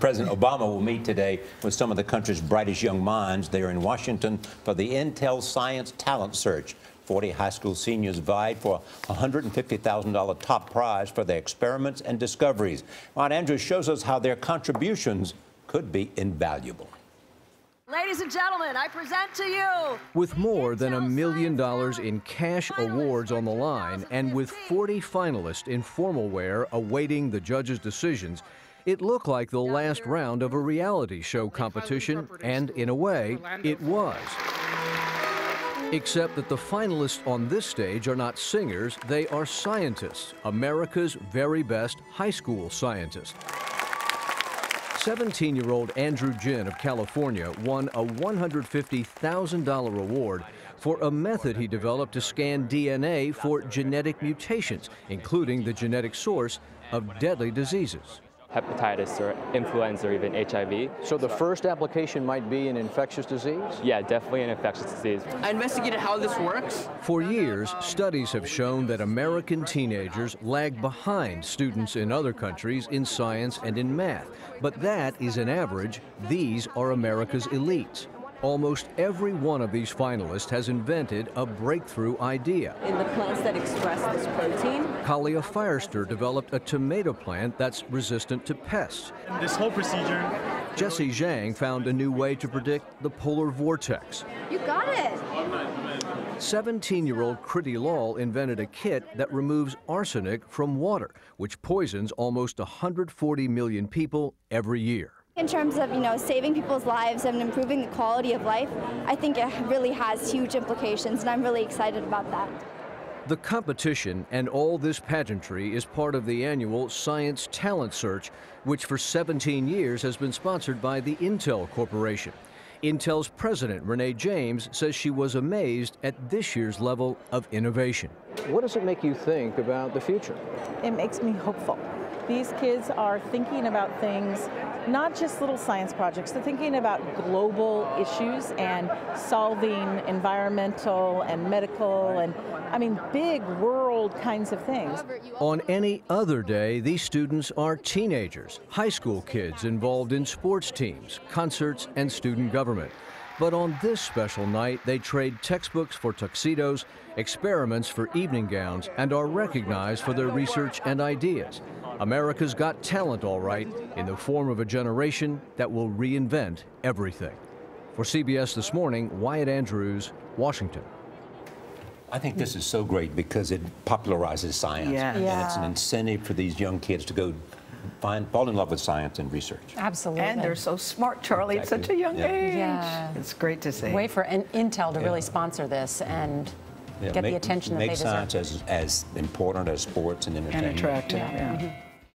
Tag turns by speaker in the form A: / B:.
A: President Obama will meet today with some of the country's brightest young minds. They are in Washington for the Intel Science Talent Search. 40 high school seniors vied for a $150,000 top prize for their experiments and discoveries. Ron Andrews shows us how their contributions could be invaluable.
B: Ladies and gentlemen, I present to you.
C: With more than a million dollars in cash awards on the line and with 40 finalists in formal wear awaiting the judges' decisions, it looked like the last round of a reality show competition, and in a way, it was. Except that the finalists on this stage are not singers, they are scientists, America's very best high school scientists. 17 year old Andrew Jin of California won a $150,000 award for a method he developed to scan DNA for genetic mutations, including the genetic source of deadly diseases
D: hepatitis or influenza or even HIV.
C: So the first application might be an infectious disease?
D: Yeah, definitely an infectious disease.
E: I investigated how this works.
C: For years, studies have shown that American teenagers lag behind students in other countries in science and in math. But that is an average. These are America's elites. Almost every one of these finalists has invented a breakthrough idea.
F: In the plants that express this protein,
C: Kalia Firester developed a tomato plant that's resistant to pests.
G: This whole procedure.
C: Jesse Zhang found a new way to predict the polar vortex.
H: You got it!
C: 17-year-old Kriti Lall invented a kit that removes arsenic from water, which poisons almost 140 million people every year.
H: In terms of, you know, saving people's lives and improving the quality of life, I think it really has huge implications, and I'm really excited about that.
C: The competition and all this pageantry is part of the annual Science Talent Search, which for 17 years has been sponsored by the Intel Corporation. Intel's president, Renee James, says she was amazed at this year's level of innovation. What does it make you think about the future?
I: It makes me hopeful. These kids are thinking about things, not just little science projects, they're thinking about global issues and solving environmental and medical and, I mean, big world kinds of things.
C: On any other day, these students are teenagers, high school kids involved in sports teams, concerts, and student government. But on this special night, they trade textbooks for tuxedos, experiments for evening gowns, and are recognized for their research and ideas. America's got talent, all right, in the form of a generation that will reinvent everything. For CBS This Morning, Wyatt Andrews, Washington.
A: I think this is so great because it popularizes science.
E: Yeah.
A: And it's an incentive for these young kids to go find, fall in love with science and research.
J: Absolutely.
E: And they're so smart, Charlie,
A: Exactly.
E: at such a young
A: Yeah.
E: age.
J: Yeah.
E: It's great to see.
J: Way for in- Intel to
A: Yeah.
J: really sponsor this and
A: Yeah,
J: get
A: make,
J: the attention that
A: make
J: they deserve.
A: science as, as important as sports and entertainment.
E: and
A: entertainment.
E: attractive,
J: Yeah.
E: yeah.
J: Mhm.